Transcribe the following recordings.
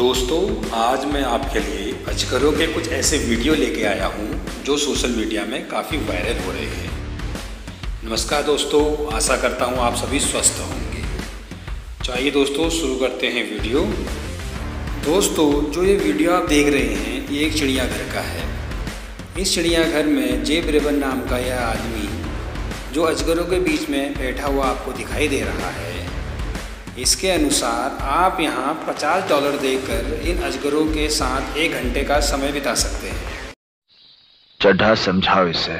दोस्तों, आज मैं आपके लिए अजगरों के कुछ ऐसे वीडियो लेके आया हूँ, जो सोशल मीडिया में काफ़ी वायरल हो रहे हैं। नमस्कार दोस्तों, आशा करता हूँ आप सभी स्वस्थ होंगे। चाहिए दोस्तों, शुरू करते हैं वीडियो। दोस्तों, जो ये वीडियो आप देख रहे हैं, ये एक चिड़ियाघर का है। इस चिड़ियाघर में जेब रेबन नाम का यह आदमी, जो अजगरों के बीच में बैठा हुआ आपको दिखाई दे रहा है इसके अनुसार आप यहाँ 50 डॉलर देकर इन अजगरों के साथ एक घंटे का समय बिता सकते हैं चड्ढा समझाओ इसे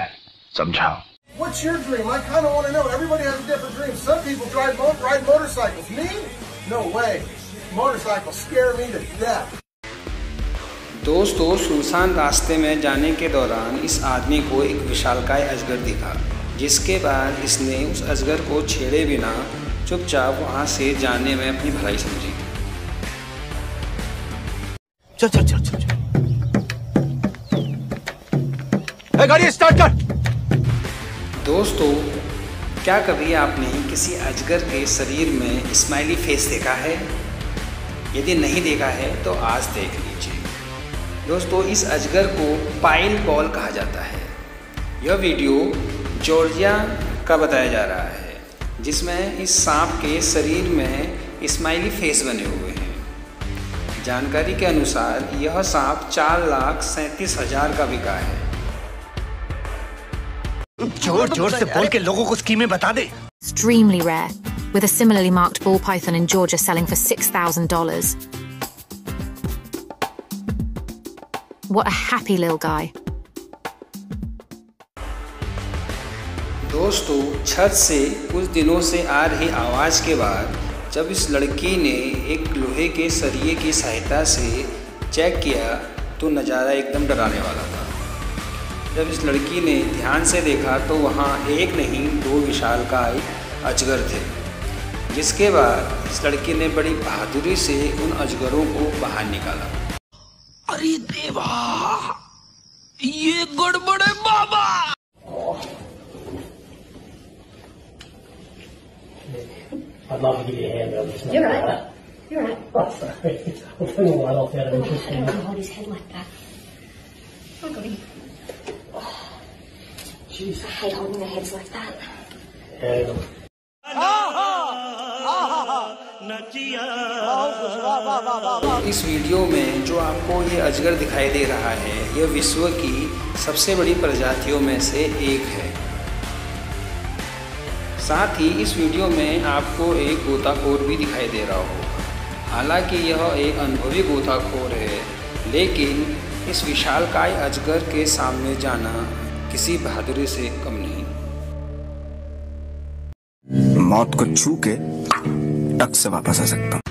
समझाओ What's your dream? I kind of want to know. Everybody has a different dream. Some people drive mo- ride motorcycles. Me? No way. Motorcycles scare me to death. दोस्तों सुनसान रास्ते में जाने के दौरान इस आदमी को एक विशालकाय अजगर दिखा जिसके बाद इसने उस अजगर को छेड़े बिना चुपचाप वहाँ से जाने में अपनी भलाई समझी। चल चल चल चल चल। गाड़ी स्टार्ट कर। दोस्तों क्या कभी आपने किसी अजगर के शरीर में स्माइली फेस देखा है? यदि नहीं देखा है तो आज देख लीजिए। दोस्तों इस अजगर को पाइल बॉल कहा जाता है। यह वीडियो जॉर्जिया का बताया जा रहा है। जिसमें इस सांप के शरीर में स्माइली फेस बने हुए हैं जानकारी के अनुसार यह सांप चार लाख सैंतीस हज़ार का बिका है ज़ोर ज़ोर से बोल के लोगों को स्कीमें बता दे extremely rare, with a similarly marked ball python in Georgia selling for $6,000. What a happy little guy. दोस्तों, छत से कुछ दिनों से आ रही आवाज़ के बाद जब इस लड़की ने एक लोहे के सरिये की सहायता से चेक किया तो नज़ारा एकदम डराने वाला था। जब इस लड़की ने ध्यान से देखा तो वहाँ एक नहीं, दो विशालकाय अजगर थे। जिसके बाद इस लड़की ने बड़ी बहादुरी से उन अजगरों को बाहर निकाला। अरे देवा, ये गड़बड़ है to give you a hand on this. You're right. You're right. Oh, sorry. I'm putting a lot off that I don't interesting. want to hold his head like that. I'm going. Jeez. I hate holding their heads like that. And इस video में जो आपको ये अजगर दिखाई दे रहा है यह विश्व की सबसे बड़ी प्रजातियों में से एक है साथ ही इस वीडियो में आपको एक गोताखोर भी दिखाई दे रहा होगा। हालाँकि यह एक अनुभवी गोताखोर है, लेकिन इस विशालकाय अजगर के सामने जाना किसी बहादुरी से कम नहीं। मौत को छू के टक से वापस आ सकता हूँ।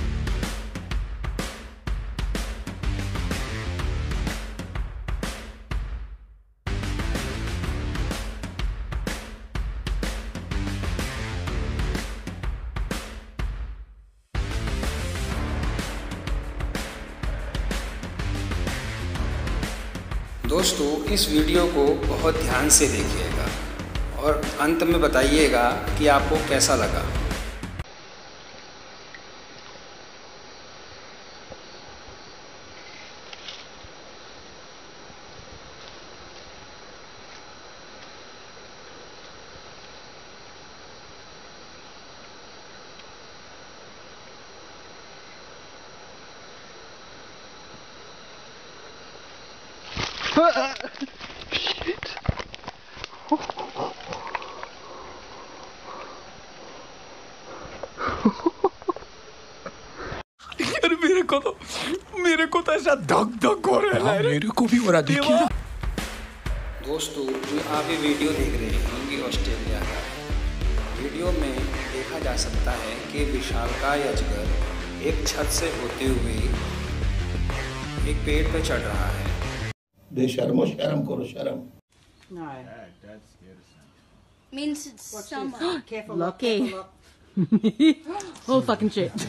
दोस्तों, इस वीडियो को बहुत ध्यान से देखिएगा और अंत में बताइएगा कि आपको कैसा लगा। अरे मेरे को तो मेरे को तो ऐसा धक धक हो रहा है। मेरे को भी हो रहा देखिए। दोस्तों जो आप ये वीडियो देख रहे हैं ये ऑस्ट्रेलिया का। वीडियो में देखा जा सकता है कि विशालकाय अजगर एक छत से होते हुए एक पेड़ पर चढ़ रहा है। बेशर्मो शर्म करो शर्म Means it's summer. Lucky. oh fucking shit.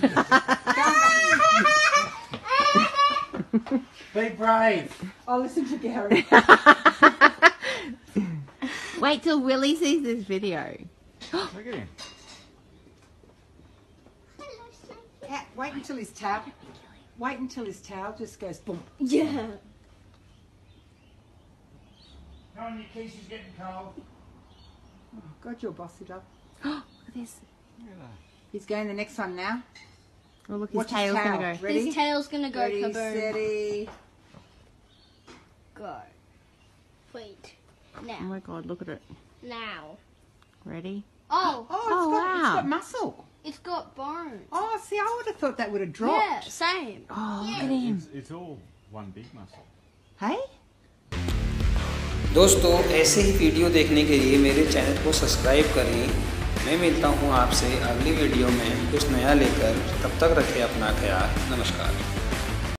Be brave. I'll listen to Gary. Wait till Willie sees this video. Cat, wait until his tab. Wait until his tail just goes boom. Yeah. Helen, your keys is getting cold. Oh, God, you're bossy dog. Look at this. He's going the next one now. Oh, look, his Watch his tail's tail. gonna go. Ready? His tail's gonna go Ready, kaboom. steady. Go. Wait. Now. Oh my god, look at it. Now. Ready? Oh, Oh, it's, Oh, got, it's wow. got muscle. it's got bones. Oh, see, I would have thought that would have dropped. Yeah, same. Oh, look at him. It's, it's all one big muscle. Hey? दोस्तों, ऐसे ही video देखने के लिए मेरे channel को subscribe करें। मैं मिलता हूँ आपसे अगली वीडियो में कुछ नया लेकर। तब तक रखें अपना ख्याल। नमस्कार।